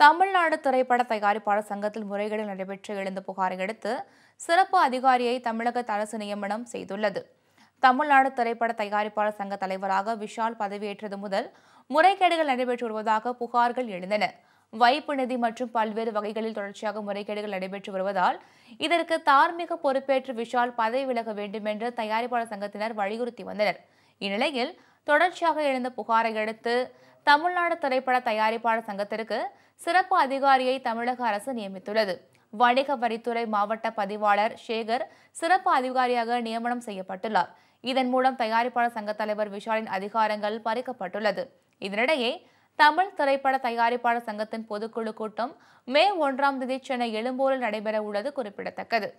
தமிழ்நாடு திரைப்பட தயாரிப்பாளர் சங்கத்தில் முறைகேடு நடைபெற்று எழுந்த புகாரை அடுத்து சிறப்பு அதிகாரியை தமிழக அரசு நியமனம் செய்துள்ளது. தமிழ்நாடு திரைப்பட தயாரிப்பாளர் சங்க தலைவராக விஷால் பதவியேற்றது முதல் முறைகேடுகள் நடைபெற்று வருவதாக புகார்கள் எழுந்தன. வைப்பு நிதி மற்றும் பல்வேறு வகைகளில் தொடர்ச்சியாக முறைகேடுகள் நடைபெற்று வருவதால் இதற்கு தார்மீக பொறுப்பேற்று விஷால் பதவி விலக வேண்டும் என்று தயாரிப்பாளர் சங்கத்தினர் வலியுறுத்தி வந்தனர். இந்நிலையில் தொடர்ச்சியாக எழுந்த புகாரை அடுத்து தமிழ்நாடு திரைப்பட தயாரிப்பாளர் சங்கத்திற்கு சிறப்பு அதிகாரியை தமிழக அரசு நியமித்துள்ளது. வணிக வரித்துறை மாவட்ட பதிவாளர் சேகர் சிறப்பு அதிகாரியாக நியமனம் செய்யப்பட்டுள்ளார். இதன் மூலம் தயாரிப்பாளர் சங்க தலைவர் விஷாலின் அதிகாரங்கள் பறிக்கப்பட்டுள்ளது. இதனிடையே தமிழ் திரைப்பட தயாரிப்பாளர் சங்கத்தின் பொதுக்குழு கூட்டம் மே ஒன்றாம் தேதி சென்னை எழும்பூரில் நடைபெற உள்ளது குறிப்பிடத்தக்கது.